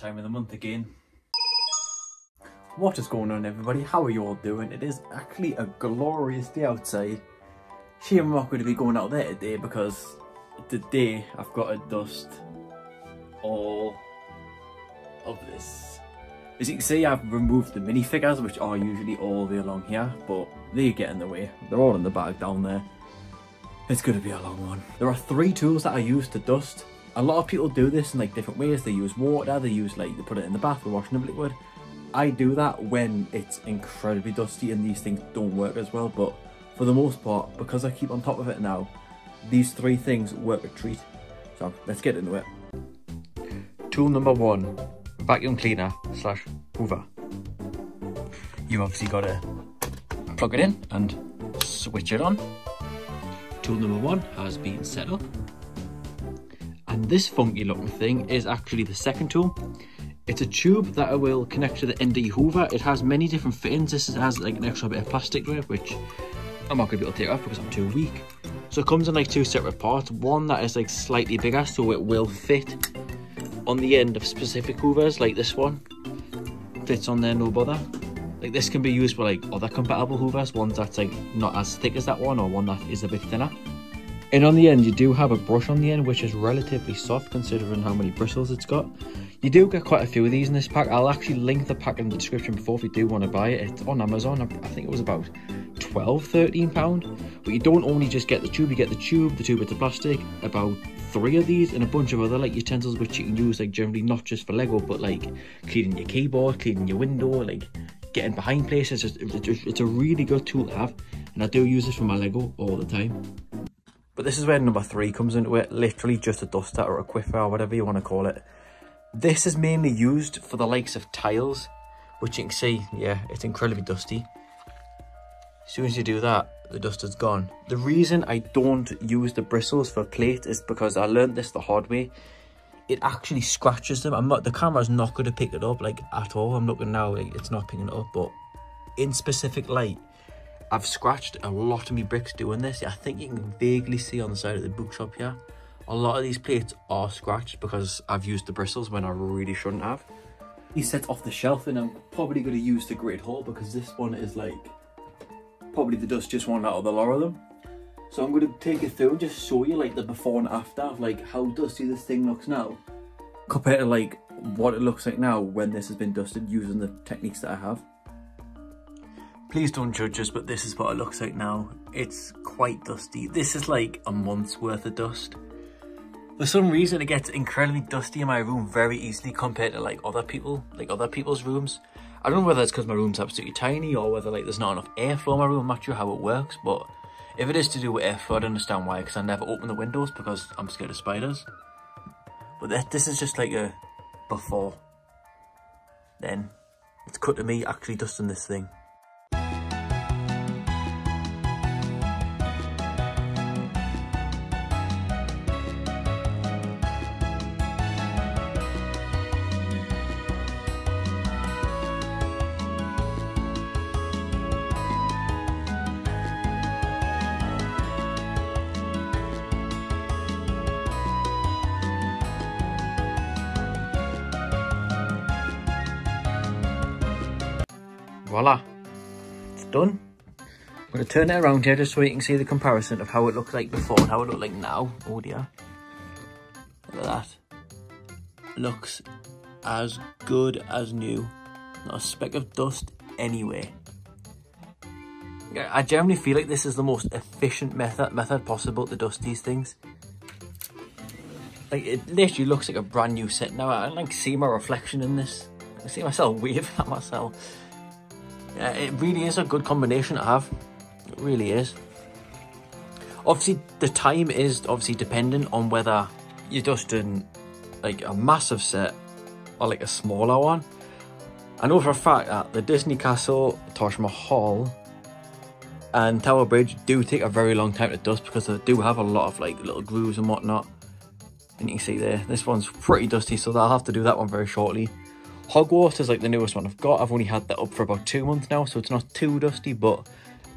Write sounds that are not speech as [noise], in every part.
time of the month again. What is going on everybody? How are you all doing? It is actually a glorious day outside. Shame I'm not going to be going out there today because today I've got to dust all of this. As you can see I've removed the minifigures which are usually all the way along here but they get in the way. They're all in the bag down there. It's going to be a long one. There are three tools that I use to dust. A lot of people do this in like different ways. They use water, they use like, they put it in the bath for washing of liquid. I do that when it's incredibly dusty and these things don't work as well but for the most part because I keep on top of it now these three things work a treat. So let's get into it. Tool number one vacuum cleaner slash hoover. You obviously got to plug it in and switch it on. Tool number one has been set up and this funky looking thing is actually the second tool it's a tube that I will connect to the your hoover. It has many different fittings. This has like an extra bit of plastic to it, which I'm not going to be able to take off because I'm too weak. So it comes in like two separate parts. One that is like slightly bigger so it will fit on the end of specific hoovers like this one. Fits on there no bother. Like this can be used for like other compatible hoovers, ones that's like not as thick as that one or one that is a bit thinner. And on the end you do have a brush on the end which is relatively soft considering how many bristles it's got. You do get quite a few of these in this pack. I'll actually link the pack in the description before if you do want to buy it. It's on Amazon. I think it was about 12, 13 pound. But you don't only just get the tube, you get the tube, the tube with the plastic, about three of these and a bunch of other like utensils which you can use like generally not just for Lego but like cleaning your keyboard, cleaning your window, like getting behind places. It's, it's a really good tool to have and I do use it for my Lego all the time. But this is where number three comes into it, literally just a duster or a Swiffer or whatever you want to call it. This is mainly used for the likes of tiles, which you can see, yeah, it's incredibly dusty. As soon as you do that, the dust is gone. The reason I don't use the bristles for plate is because I learned this the hard way. It actually scratches them. I'm not, the camera's not going to pick it up like at all. I'm looking now, like, it's not picking it up, but in specific light, I've scratched a lot of my bricks doing this. I think you can vaguely see on the side of the bookshop here a lot of these plates are scratched because I've used the bristles when I really shouldn't have. These sets off the shelf and I'm probably going to use the Great Hall because this one is like probably the dust just one out of the lot of them. So I'm going to take it through and just show you like the before and after of like how dusty this thing looks now compared to like what it looks like now when this has been dusted using the techniques that I have. Please don't judge us, but this is what it looks like now. It's quite dusty. This is like a month's worth of dust. For some reason, it gets incredibly dusty in my room very easily compared to like other people, like other people's rooms. I don't know whether it's because my room's absolutely tiny or whether like there's not enough airflow in my room. I'm not sure how it works, but if it is to do with airflow, I don't understand why because I never open the windows because I'm scared of spiders. But this is just like a before. Then it's cut to me actually dusting this thing. Voila, it's done. I'm going to turn it around here just so you can see the comparison of how it looked like before and how it looked like now. Oh dear. Look at that. Looks as good as new. Not a speck of dust anywhere. I generally feel like this is the most efficient method method possible to dust these things. Like it literally looks like a brand new set now. I like see my reflection in this. I see myself [laughs] wave at myself. Yeah, it really is a good combination to have. It really is. Obviously, the time is obviously dependent on whether you're dusting like a massive set or like a smaller one. I know for a fact that the Disney Castle, Taj Mahal, and Tower Bridge do take a very long time to dust because they do have a lot of like little grooves and whatnot. And you can see there, this one's pretty dusty, so I'll have to do that one very shortly. Hogwarts is like the newest one I've got. I've only had that up for about two months now, so it's not too dusty, but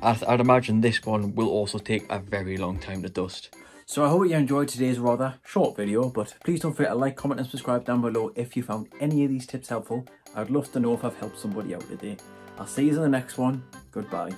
I'd, I'd imagine this one will also take a very long time to dust. So I hope you enjoyed today's rather short video, but please don't forget to like, comment and subscribe down below if you found any of these tips helpful. I'd love to know if I've helped somebody out today. I'll see you in the next one. Goodbye.